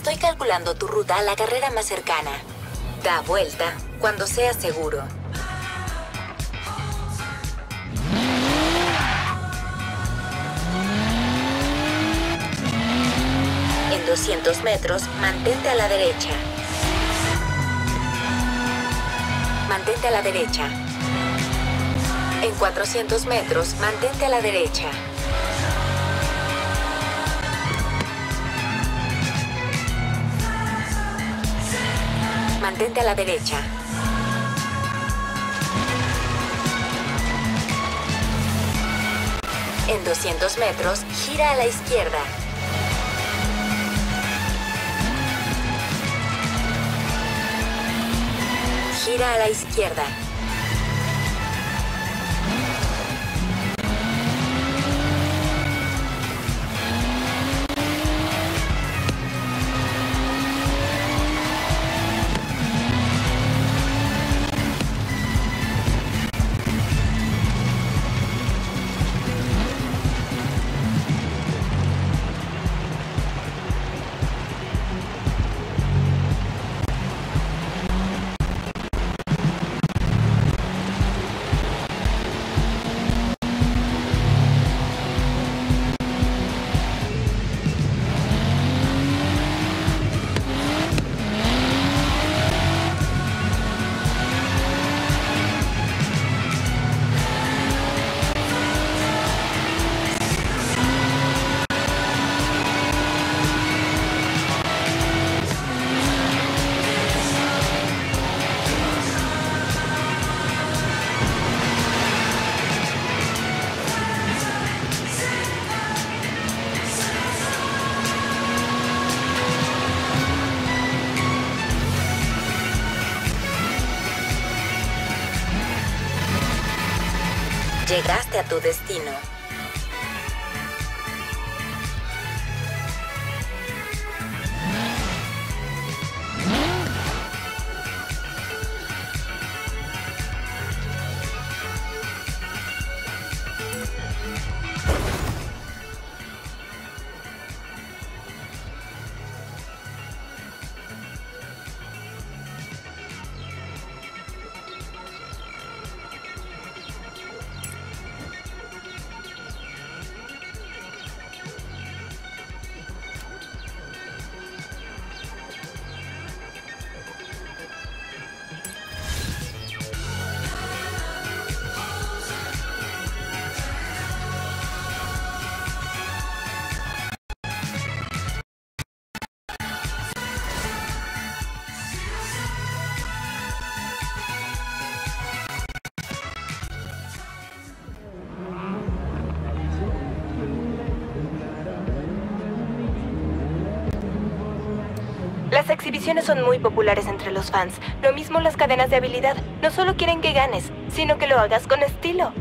Estoy calculando tu ruta a la carrera más cercana. Da vuelta cuando sea seguro. En 200 metros, mantente a la derecha. Mantente a la derecha. En 400 metros, mantente a la derecha. Mantente a la derecha. En 200 metros, gira a la izquierda. Gira a la izquierda. Llegaste a tu destino. Las exhibiciones son muy populares entre los fans. Lo mismo las cadenas de habilidad. No solo quieren que ganes, sino que lo hagas con estilo.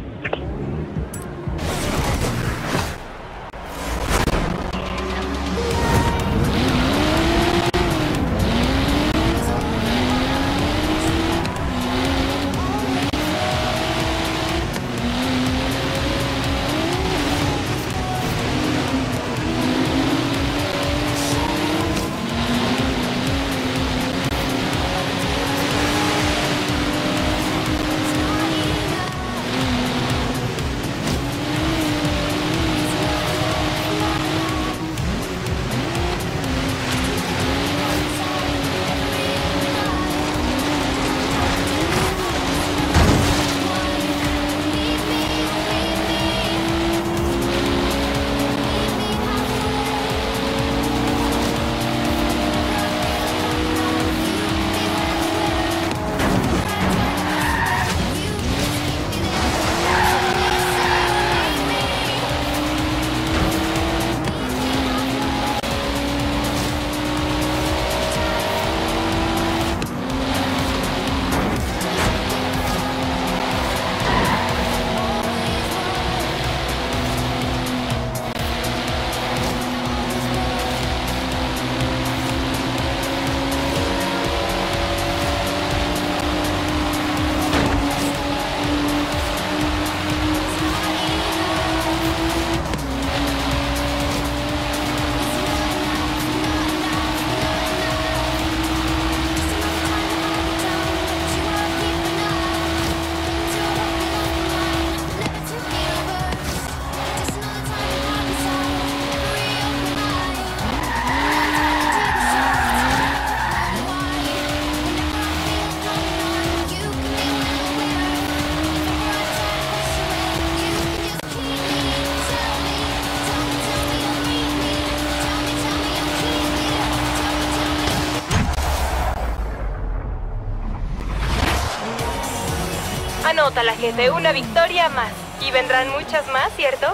Anótala, jefe. Una victoria más. Y vendrán muchas más, ¿cierto?